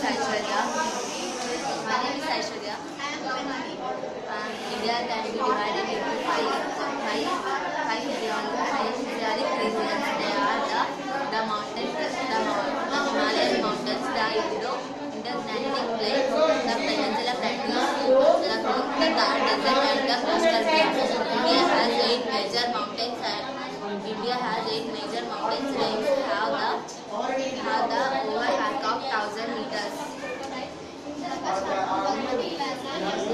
is Aishwarya. My name is Aishwarya. And India can be divided into five, five, five physiologic, regions. They are the, the mountains, the, the Himalayan mountains, the Indo, Indo-Atlantic plain, the Peninsula Plateau, the, the Thar Desert and the coastal plains. India has eight major mountains India has eight major mountains range have Gracias.